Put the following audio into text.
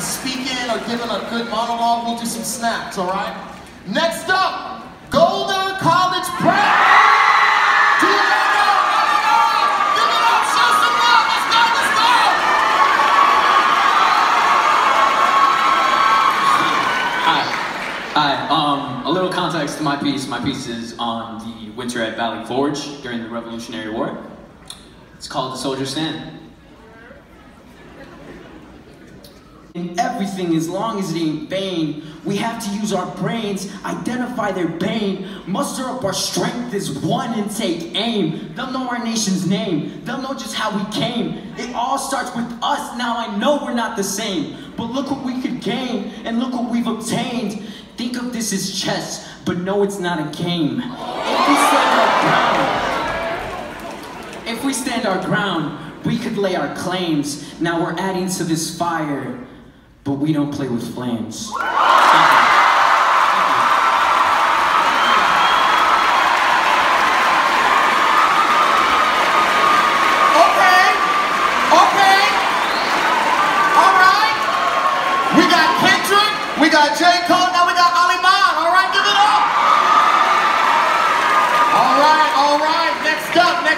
speaking or giving a good monologue, we'll do some snaps, all right? Next up, Golder College Prep. Hi. Um, a little context to my piece. My piece is on the winter at Valley Forge during the Revolutionary War. It's called The Soldier Stand. In everything as long as it ain't vain. We have to use our brains, identify their bane, muster up our strength as one and take aim. They'll know our nation's name, they'll know just how we came. It all starts with us, now I know we're not the same. But look what we could gain, and look what we've obtained. Think of this as chess, but no, it's not a game. If we stand our ground, if we stand our ground, we could lay our claims. Now we're adding to this fire but we don't play with flames. We got J. Cole, now we got Ali Mon. All right, give it up. All right, all right. Next up, next